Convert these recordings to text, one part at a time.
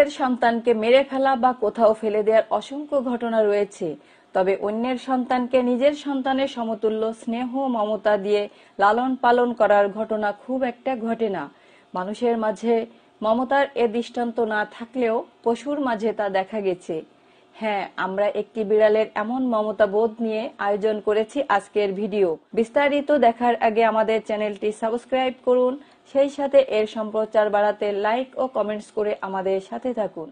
নিজের সন্তানকে মেরে ফেলা বা কোথাও ফেলে দেওয়ার অসংখ্য ঘটনা রয়েছে। তবে অন্যের সন্তানকে নিজের সন্তানের সমতুল্য স্নেহ, মমতা দিয়ে লালন পালন করার ঘটনা খুব একটা ঘটে না। মানুষের মাঝে মমতার এ দৃষ্টান্ত না থাকলেও পশুর মাঝে তা দেখা গেছে। হ্যাঁ আমরা একটি বিড়ালের এমন মমতা বোধ নিয়ে আয়োজন করেছি আজকের ভিডিও। বিস্তারিত দেখার আগে আমাদের চ্যানেলটি সাবস্ক্রাইব করুন সেই সাথে এর সম্প্রচার বাড়াতে লাইক ও কমেন্টস করে আমাদের সাথে থাকুন।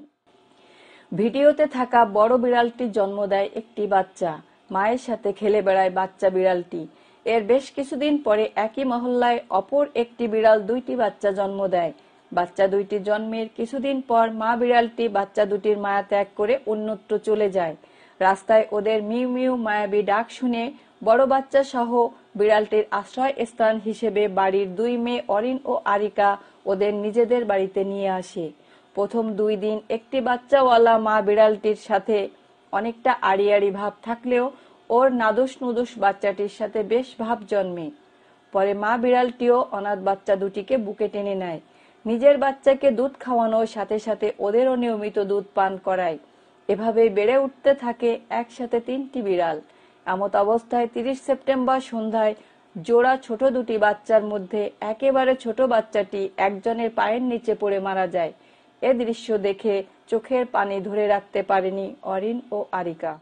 ভিডিওতে থাকা বড় বিড়ালটি জন্ম দেয় একটি বাচ্চা। মায়ের সাথে খেলে বেড়ায় বাচ্চা বিড়ালটি। এর বেশ কিছুদিন পরে একই মহল্লায় অপর একটি বিড়াল দুইটি বাচ্চা জন্ম দেয়। বাচ্চা দুইটি জন্মের কিছুদিন পর মা বিড়ালটি বাচ্চা দুটির মায়া ত্যাগ করে অন্যত্র চলে যায়। রাস্তায় ওদের মিউ মিউ মায়াবী ডাক শুনে বড় বাচ্চা সহ বিড়ালটির আশ্রয় স্থান হিসেবে বাড়ির দুই মেয়ে অরিন ও আরিকা ওদের নিজেদের বাড়িতে নিয়ে আসে। প্রথম দুই দিন একটি বাচ্চাওয়ালা মা বিড়ালটির সাথে অনেকটা আড়ি আড়ি ভাব থাকলেও ওর নাদুস নুদুস বাচ্চাটির সাথে বেশ ভাব জন্মে। পরে মা বিড়ালটিও অনাথ বাচ্চা দুটিকে বুকে টেনে নেয়। নিজের বাচ্চাকে দুধ খাওয়ানোর সাথে সাথে ওদেরও নিয়মিত দুধ পান করায়। এভাবে বেড়ে উঠতে থাকে একসাথে তিনটি বিড়াল। এমত অবস্থায় তিরিশ সেপ্টেম্বর সন্ধ্যায় জোড়া ছোট দুটি বাচ্চার মধ্যে একেবারে ছোট বাচ্চাটি একজনের পায়ের নিচে পড়ে মারা যায়। এ দৃশ্য দেখে চোখের পানি ধরে রাখতে পারেনি অরিন ও আরিকা।